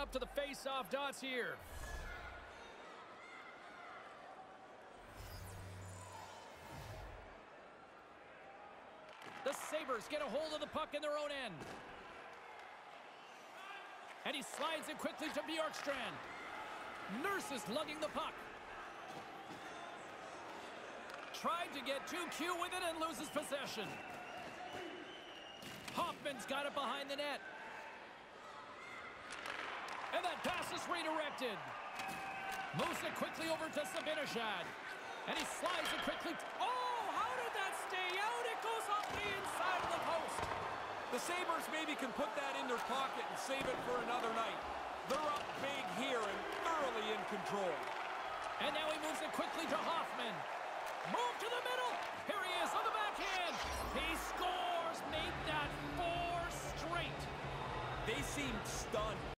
up to the face-off dots here. The Sabres get a hold of the puck in their own end. And he slides it quickly to Bjorkstrand. Nurse is lugging the puck. Tried to get too cute with it and loses possession. Hoffman's got it behind the net. Pass is redirected. Moves it quickly over to Zibanejad. And he slides it quickly. Oh, how did that stay out? It goes off the inside of the post. The Sabres maybe can put that in their pocket and save it for another night. They're up big here and thoroughly in control. And now he moves it quickly to Hoffman. Move to the middle. Here he is on the backhand. He scores. Made that four straight. They seemed stunned.